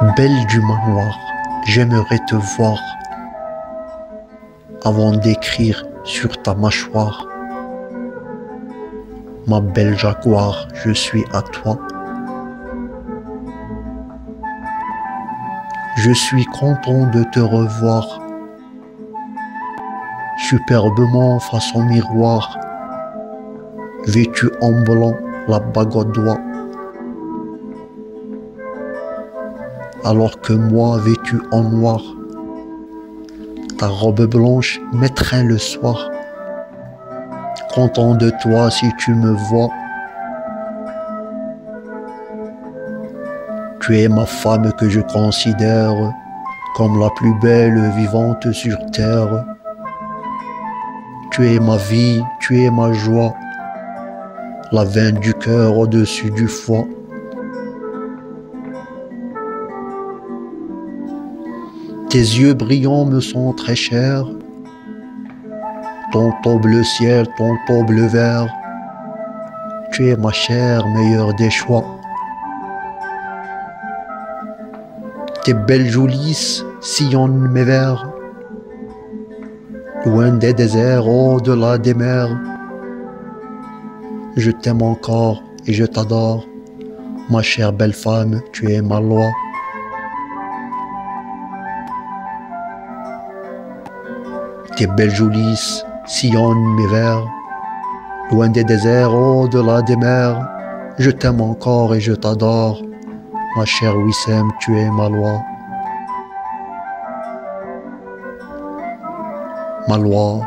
Belle du manoir, j'aimerais te voir avant d'écrire sur ta mâchoire. Ma belle jaguar, je suis à toi. Je suis content de te revoir. Superbement façon miroir, vêtu en blanc, la bague au. Alors que moi, vêtu en noir, ta robe blanche m'étreint le soir. Content de toi si tu me vois. Tu es ma femme que je considère comme la plus belle vivante sur terre. Tu es ma vie, tu es ma joie, la veine du cœur au-dessus du foie. Tes yeux brillants me sont très chers, ton ton bleu ciel, ton ton bleu vert. Tu es ma chère, meilleure des choix. Tes belles joulisses sillonnent mes vers, loin des déserts, au-delà des mers. Je t'aime encore et je t'adore, ma chère belle femme, tu es ma loi. Tes belles joulisses sillonnent mes vers, loin des déserts, au-delà des mers. Je t'aime encore et je t'adore, ma chère Wissem, tu es ma loi. Ma loi,